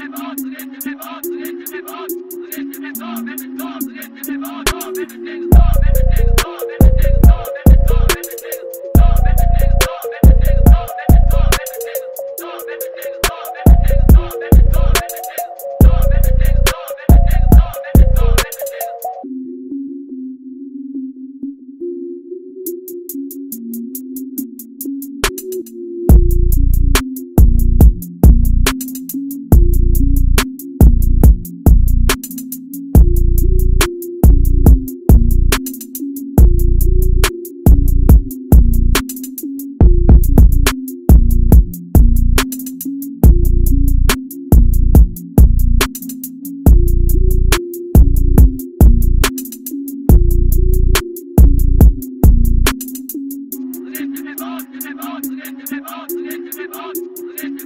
Dépense, dépense, dépense, dépense.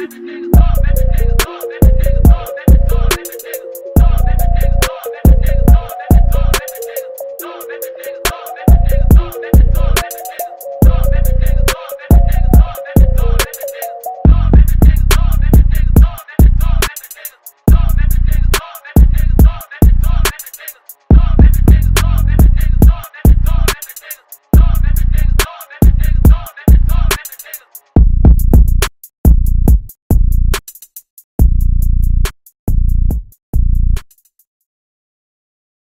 Thank you.